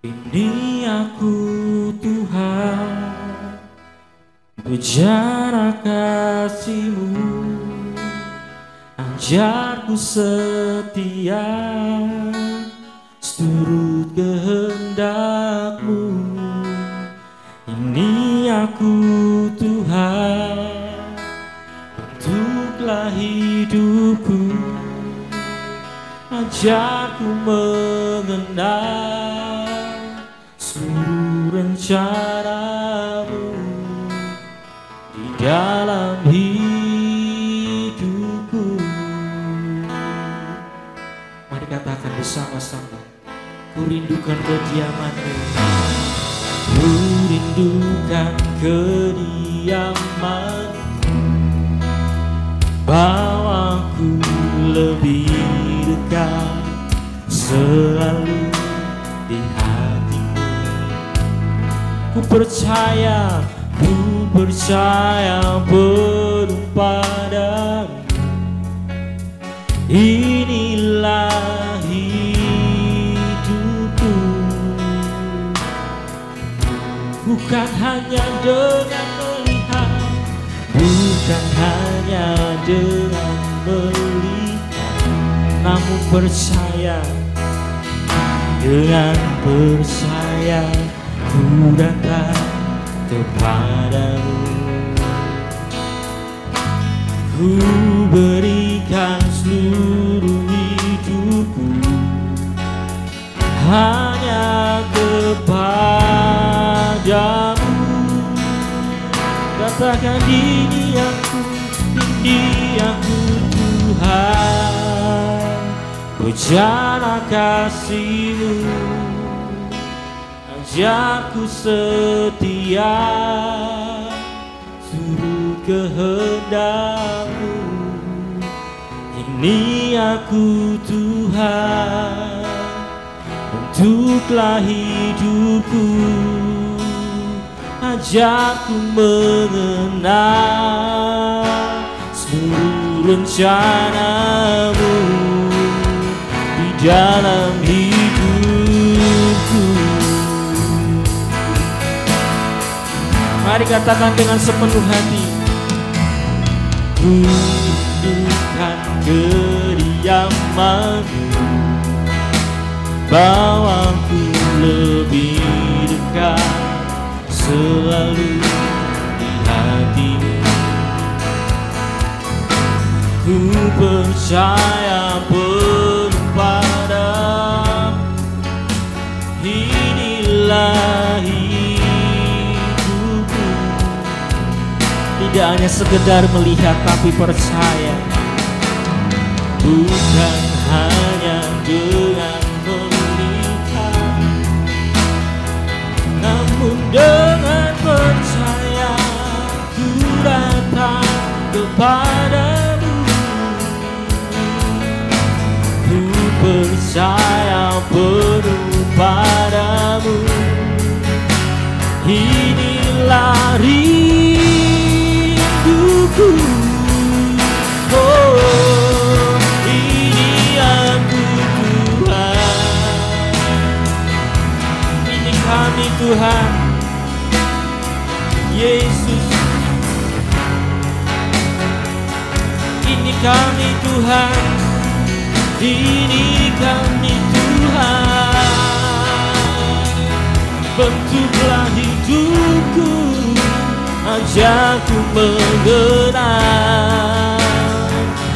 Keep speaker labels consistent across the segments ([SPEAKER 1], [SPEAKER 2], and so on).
[SPEAKER 1] Ini aku Tuhan Bicara kasihmu. Ajarku setia Seturut kehendakmu. Ini aku Tuhan Untuklah hidupku. Ajarku mengenal seluruh rencanamu di dalam hidupku. Mari katakan bersama-sama, ku rindukan kediamanmu, ku rindukan kediaman, bawaku lebih dekat selalu Ku percaya, ku percaya penuh padamu. Inilah hidupku Bukan hanya dengan melihat Bukan hanya dengan melihat Namun percaya Dengan percaya Ku datang kepadamu. Ku berikan seluruh hidupku Hanya kepadamu. Katakan ini aku, ini aku Tuhan. Bejana kasihmu Ajarku setia Suruh kehendakmu. Ini aku Tuhan Untuklah hidupku. Ajarku mengenal Seluruh rencanamu. Di dalam Mari katakan dengan sepenuh hati. Ku rindukan kediamanmu Bawaku lebih dekat. Selalu di hatimu. Ku percaya Tidak hanya sekedar melihat tapi percaya Bukan hanya dengan melihat Namun dengan percaya Ku datang kepadamu Ku percaya penuh padamu. Inilah Oh, Ini kami Tuhan. Yesus. Ini kami Tuhan. Ini kami Tuhan. Bentuklah hidupku Ajarku mengenal.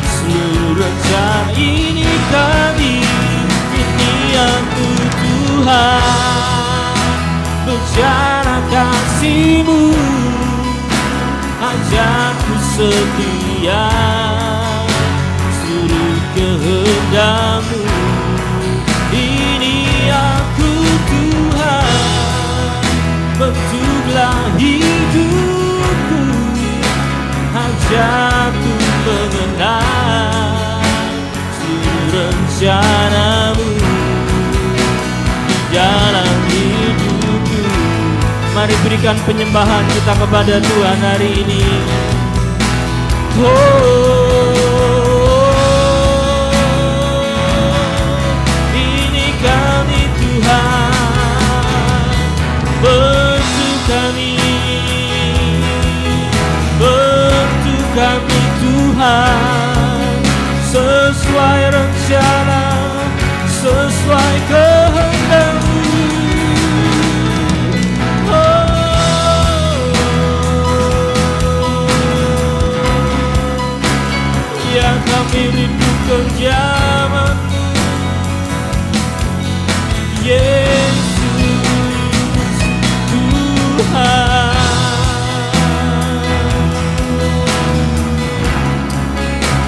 [SPEAKER 1] Seluruh rencana ini kami Ini aku Tuhan. Bicara kasihmu Ajarku setia. Suruh kehendakmu Dalam hidupku. Mari berikan penyembahan kita kepada Tuhan hari ini. Oh, ini kami Tuhan. Bantu kami. Bantu kami Tuhan. Sesuai rencana Sesuai kehendakmu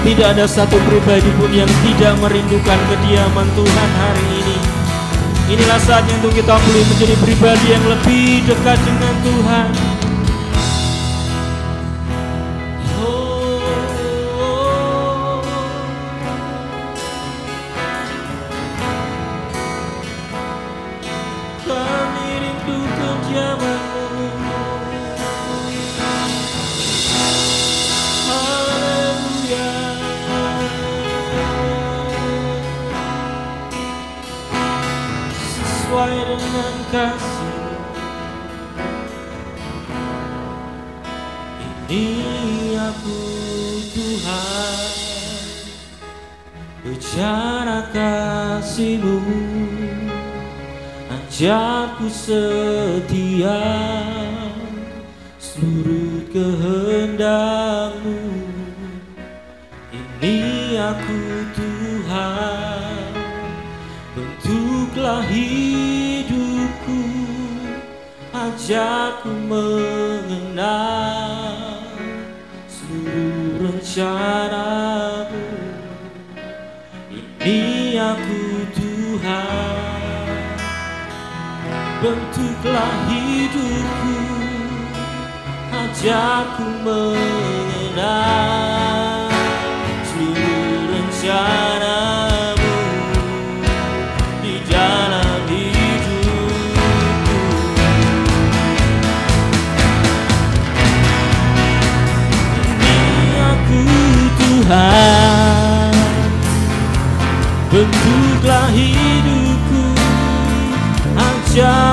[SPEAKER 1] Tidak ada satu pribadi pun yang tidak merindukan kediaman Tuhan hari ini. Inilah saatnya untuk kita mulai menjadi pribadi yang lebih dekat dengan Tuhan Ini aku Tuhan Bicara kasihmu. Ajarku setia Seluruh kehendakmu. Ini aku Tuhan Bentuklah hidupku. Ajarku mengenal Rencanamu Ini aku Tuhan. Bentuklah hidupku Ajarku mengenal Ajarku